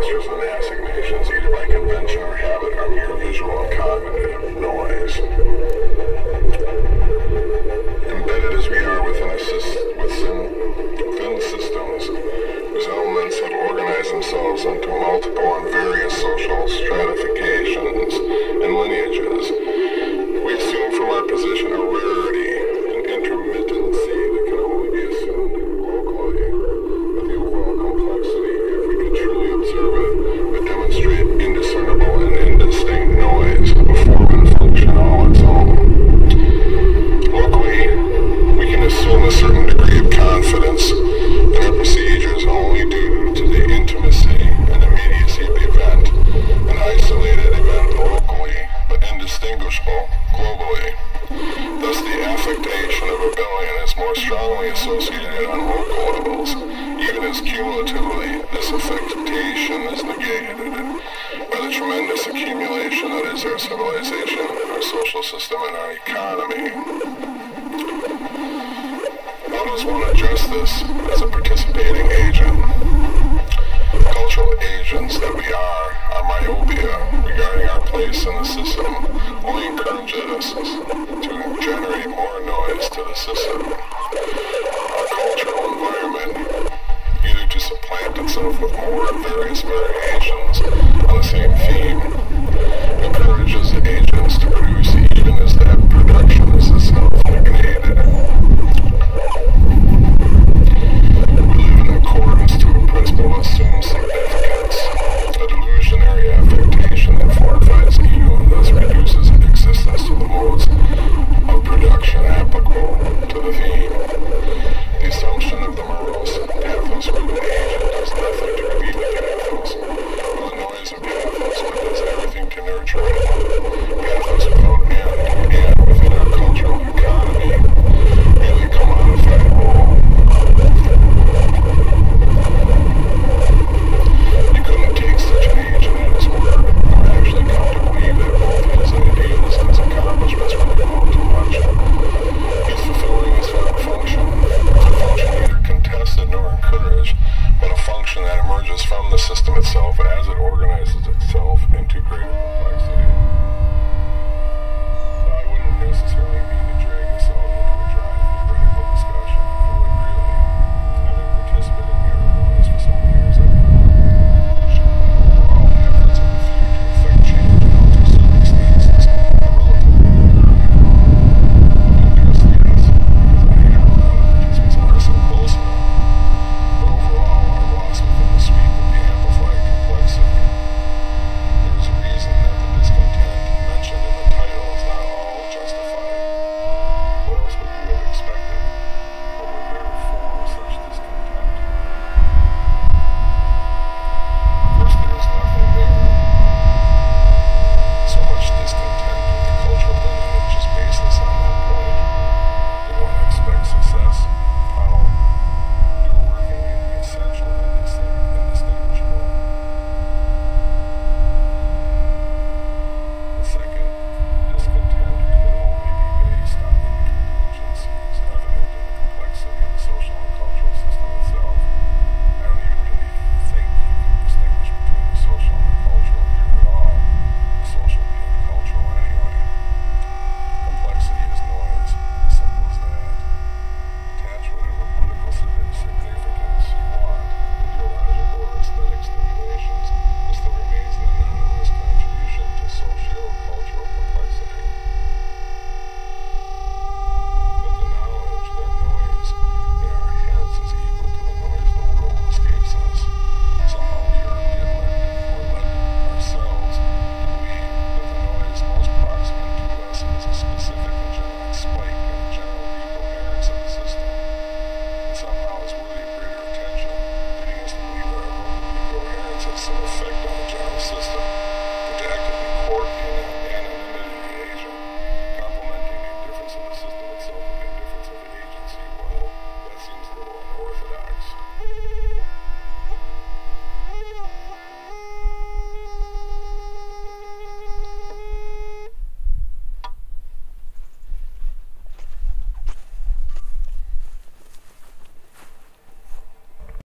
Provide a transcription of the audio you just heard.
Postures and assignations, either by convention or habit, are mere visual and cognitive noise. Embedded as we are within, a sys- within, systems whose elements have organized themselves into multiple and various social stratifications and lineages, we assume from our position a rarity, our civilization, our social system, and our economy. How does one address this as a participating agent? Cultural agents that we are, our myopia regarding our place in the system only encourages us to generate more noise to the system. Our cultural environment, either to supplant itself with more various variations changes from the system itself as it organizes itself into greater complexity. So I wouldn't necessarily